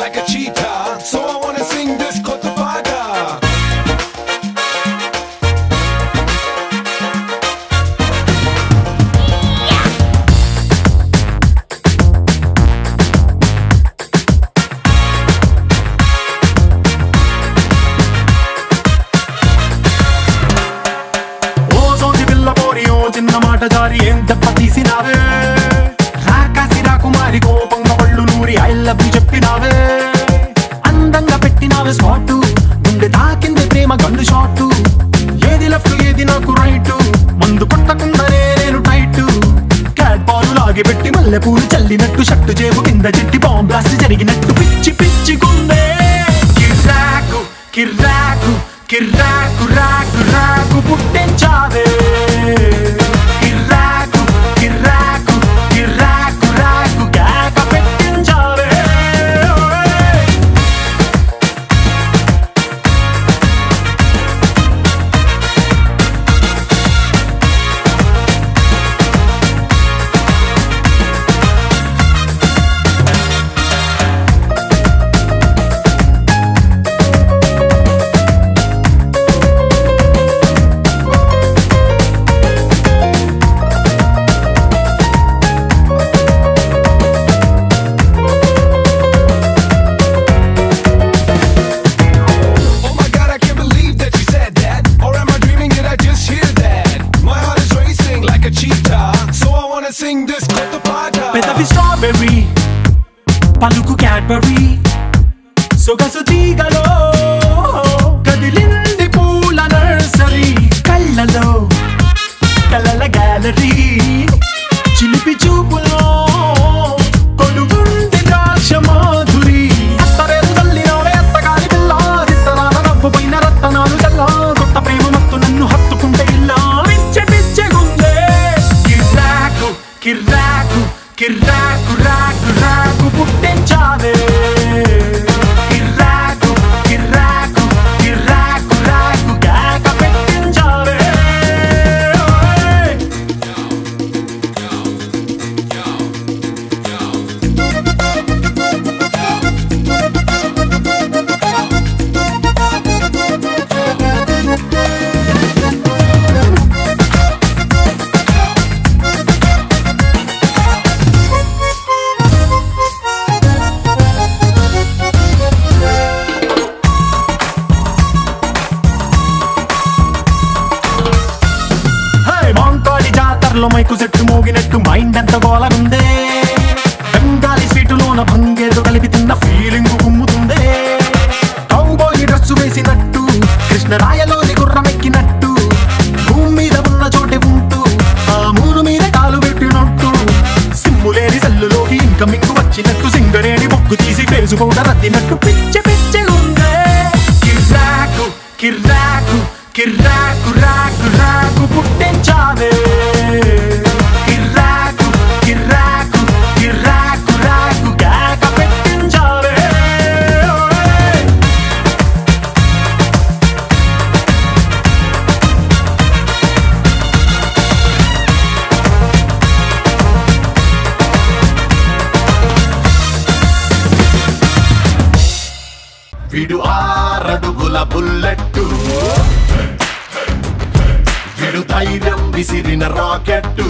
like a cheetah. So I wanna sing this Kotobada. சின்ன மாட்டதாரி எந்த பத்தி சினாவே ராக்கா சிரா குமாரி கோபம் ఊరి ఐ లవ్ చెప్పినావే. అందంగా పెట్టినావే స్పాటు. గుండె తాకింది ప్రేమ గండు షాటు. ఏది లెఫ్ట్ ఏది నాకు రైట్. ముందు కొట్టకుండానే నేను టైట్. క్యాట్ బాలు లాగి పెట్టి మల్లెపూలు చల్లినట్టు షట్టు చేపు కింద చెట్టి బాంబ్ బ్లాస్ట్ జరిగినట్టు. పిచ్చి పిచ్చి గుండే. కిర్రాకు కిర్రాకు కిర్రాకు రాకు రాకు పుట్టించావే. Paluco Cadbury. Sou gato de మాంకాళి మైకు సెట్టు మోగినట్టు మైండ్ ఎంత గోలనుందే. బెంగాలీ సీటులోన భంగేదో కలిపి తిన్న ఫీలింగ్ గుమ్ముతుందే కౌబోయి డ్రెస్సు వేసినట్టు కృష్ణరాయలోని గుర్రమెక్కినట్టు భూమి మీద ఉన్న చోటే ఉంటూ ఆ మూడు మీద కాలు పెట్టినట్టు. సిమ్ములేని సెల్లులోకి ఇన్కమింగ్ వచ్చినట్టు సింగరేణి మొక్కు తీసి ఫేసు పౌడర్ అద్దినట్టు పిచ్చి పిచ్చి ఉందే. కిర్రాకు కిర్రాకు. కిర్రాకు రాకు రాకు పుట్టించావే కిర్రాకు విడు ఆరడుగుల బుల్లెట్టు. విడు ధైర్యం విసిరిన రాకెట్టు.